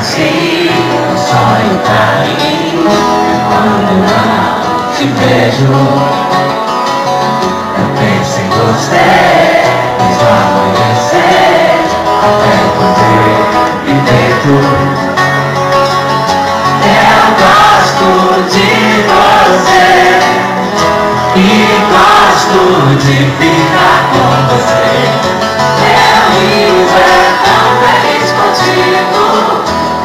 assim, só em e quando não te vejo, eu penso em você, desde o amanhecer, até poder e dentro. Eu gosto de você e gosto de ficar com você. Meu riso é tão feliz contigo.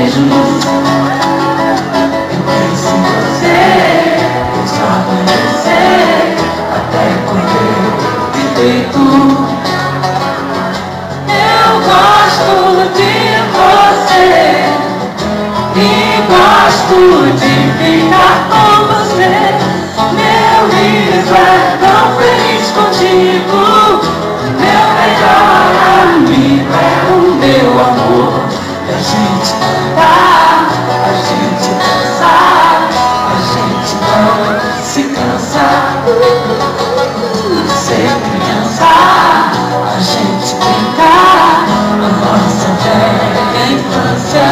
beijos. Eu penso em você, o amanhecer até quando eu deito. Eu gosto de você e gosto de ficar com você. Meu riso é tão feliz contigo. Se cansar. Ser criança, a gente brincar na nossa velha infância.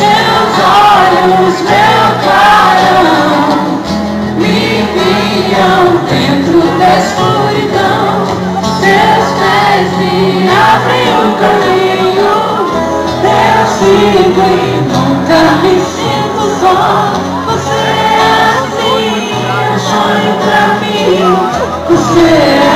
Seus olhos, meu clarão, me guiam dentro da escuridão. Seus pés me abrem o caminho. Eu sigo e nunca me sinto só. Sonho pra mim. Você é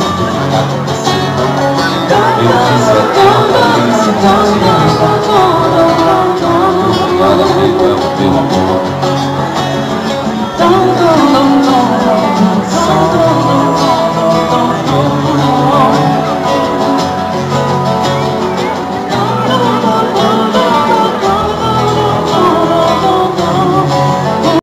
eu gosto de ficar com você.